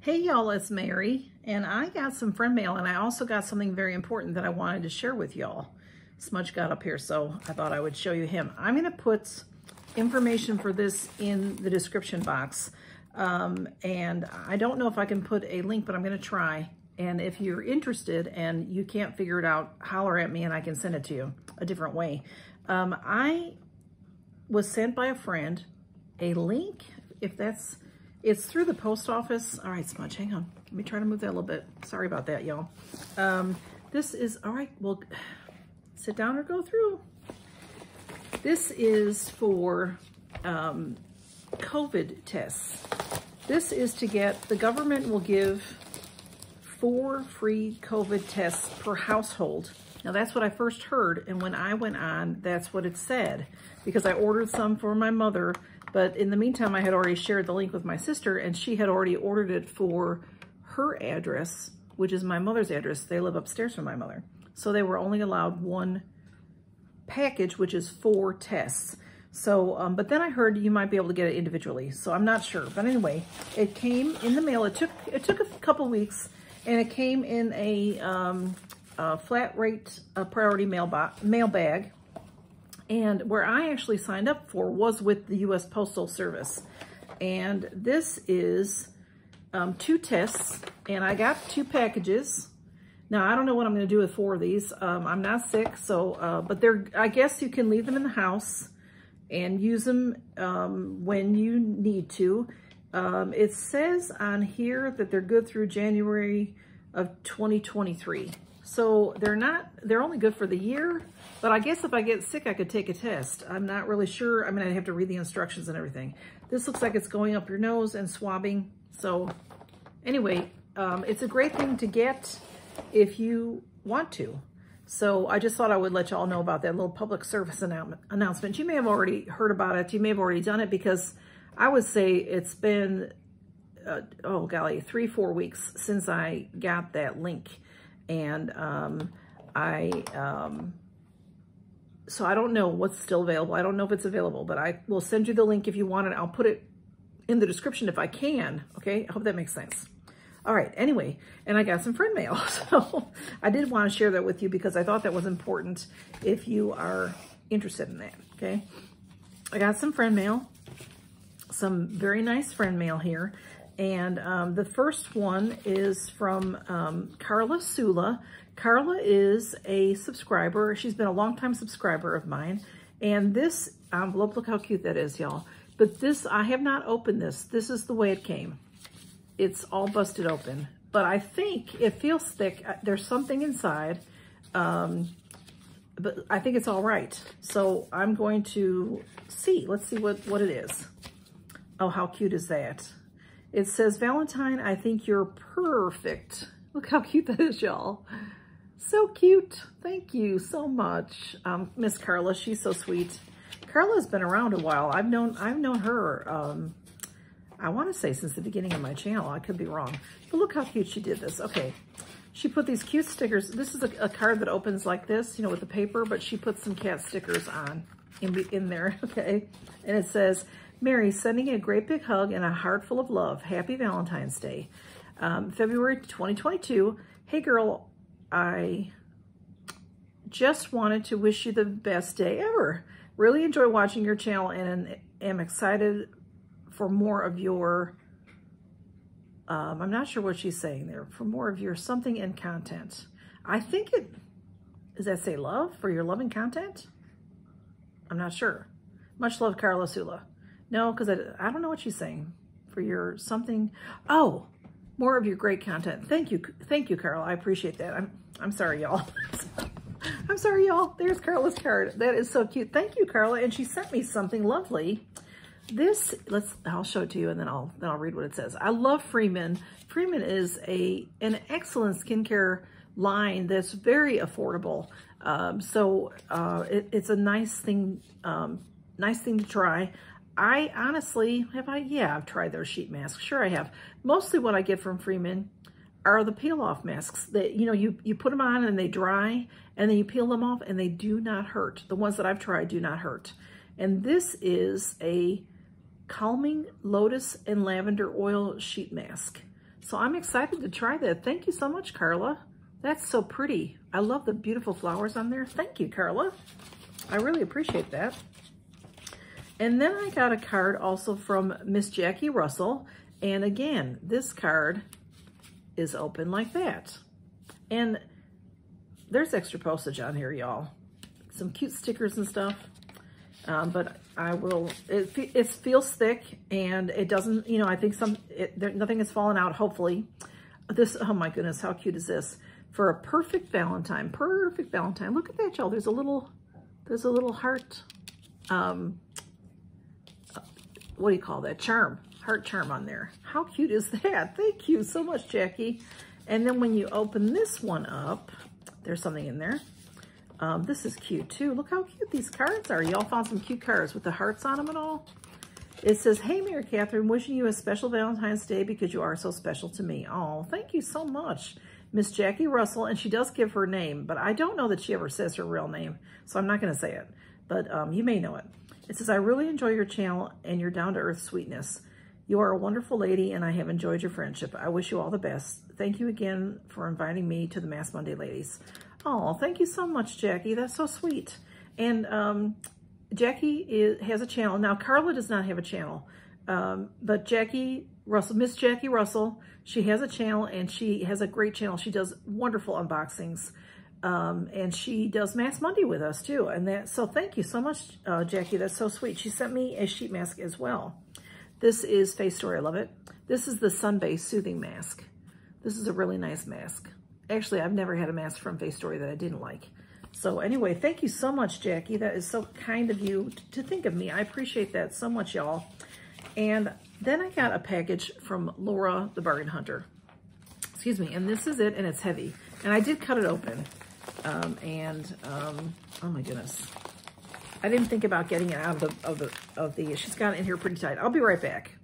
Hey y'all, it's Mary, and I got some friend mail, and I also got something very important that I wanted to share with y'all. Smudge got up here, so I thought I would show you him. I'm gonna put information for this in the description box, um, and I don't know if I can put a link, but I'm gonna try. And if you're interested and you can't figure it out, holler at me and I can send it to you a different way. Um, I was sent by a friend a link, if that's it's through the post office. All right, Smudge, hang on. Let me try to move that a little bit. Sorry about that, y'all. Um, this is, all right, well, sit down or go through. This is for um, COVID tests. This is to get, the government will give four free COVID tests per household. Now that's what I first heard, and when I went on, that's what it said, because I ordered some for my mother but in the meantime, I had already shared the link with my sister and she had already ordered it for her address, which is my mother's address. They live upstairs from my mother. So they were only allowed one package, which is four tests. So, um, but then I heard you might be able to get it individually. So I'm not sure. But anyway, it came in the mail. It took, it took a couple weeks and it came in a, um, a flat rate a priority mail, mail bag and where I actually signed up for was with the U.S. Postal Service. And this is um, two tests, and I got two packages. Now, I don't know what I'm going to do with four of these. Um, I'm not sick, so, uh, but they're, I guess you can leave them in the house and use them um, when you need to. Um, it says on here that they're good through January of 2023. So they're not, they're only good for the year, but I guess if I get sick, I could take a test. I'm not really sure. I mean, I'd have to read the instructions and everything. This looks like it's going up your nose and swabbing. So anyway, um, it's a great thing to get if you want to. So I just thought I would let y'all know about that little public service announcement. You may have already heard about it. You may have already done it because I would say it's been, uh, oh golly, three, four weeks since I got that link. And um, I, um, so I don't know what's still available. I don't know if it's available, but I will send you the link if you want it. I'll put it in the description if I can. Okay, I hope that makes sense. All right, anyway, and I got some friend mail. So I did want to share that with you because I thought that was important if you are interested in that, okay? I got some friend mail, some very nice friend mail here. And um, the first one is from um, Carla Sula. Carla is a subscriber. She's been a longtime subscriber of mine. And this envelope, look how cute that is, y'all. But this, I have not opened this. This is the way it came. It's all busted open. But I think it feels thick. Uh, there's something inside. Um, but I think it's all right. So I'm going to see. Let's see what, what it is. Oh, how cute is that? It says, Valentine, I think you're perfect. Look how cute that is, y'all. So cute. Thank you so much, um, Miss Carla. She's so sweet. Carla's been around a while. I've known I've known her. Um, I want to say since the beginning of my channel. I could be wrong, but look how cute she did this. Okay, she put these cute stickers. This is a, a card that opens like this, you know, with the paper, but she put some cat stickers on in in there. Okay, and it says, "Mary, sending a great big hug and a heart full of love. Happy Valentine's Day, um, February 2022. Hey, girl." I just wanted to wish you the best day ever. Really enjoy watching your channel and am excited for more of your, um, I'm not sure what she's saying there, for more of your something in content. I think it, does that say love for your loving content? I'm not sure. Much love, Carla Sula. No, because I, I don't know what she's saying. For your something, oh, more of your great content. Thank you. Thank you, Carla. I appreciate that. I'm, I'm sorry, y'all. I'm sorry, y'all. There's Carla's card. That is so cute. Thank you, Carla. And she sent me something lovely. This, let's, I'll show it to you and then I'll, then I'll read what it says. I love Freeman. Freeman is a, an excellent skincare line that's very affordable. Um, so, uh, it, it's a nice thing, um, nice thing to try. I honestly, have I? Yeah, I've tried their sheet masks. Sure I have. Mostly what I get from Freeman are the peel off masks that, you know, you, you put them on and they dry and then you peel them off and they do not hurt. The ones that I've tried do not hurt. And this is a calming lotus and lavender oil sheet mask. So I'm excited to try that. Thank you so much, Carla. That's so pretty. I love the beautiful flowers on there. Thank you, Carla. I really appreciate that. And then I got a card also from Miss Jackie Russell. And again, this card is open like that. And there's extra postage on here, y'all. Some cute stickers and stuff. Um, but I will, it, it feels thick and it doesn't, you know, I think some, it, there, nothing has fallen out, hopefully. This, oh my goodness, how cute is this? For a perfect Valentine, perfect Valentine. Look at that, y'all. There's a little, there's a little heart, um, what do you call that? Charm, heart charm on there. How cute is that? Thank you so much, Jackie. And then when you open this one up, there's something in there. Um, this is cute too. Look how cute these cards are. Y'all found some cute cards with the hearts on them and all. It says, Hey, Mary Catherine, wishing you a special Valentine's Day because you are so special to me. Oh, thank you so much. Miss Jackie Russell, and she does give her name, but I don't know that she ever says her real name, so I'm not going to say it, but um, you may know it. It says, I really enjoy your channel and your down-to-earth sweetness. You are a wonderful lady, and I have enjoyed your friendship. I wish you all the best. Thank you again for inviting me to the Mass Monday Ladies. Oh, thank you so much, Jackie. That's so sweet. And um, Jackie is, has a channel. Now, Carla does not have a channel, um, but Jackie Russell, Miss Jackie Russell, she has a channel and she has a great channel. She does wonderful unboxings. Um, and she does Mass Monday with us too. And that, so thank you so much, uh, Jackie. That's so sweet. She sent me a sheet mask as well. This is Facetory. I love it. This is the Sun-Based Soothing Mask. This is a really nice mask. Actually, I've never had a mask from Facetory that I didn't like. So anyway, thank you so much, Jackie. That is so kind of you to think of me. I appreciate that so much, y'all. And then I got a package from Laura the Bargain Hunter. Excuse me. And this is it, and it's heavy. And I did cut it open. Um, and, um, oh my goodness. I didn't think about getting it out of the, of the, of the, she's got it in here pretty tight. I'll be right back.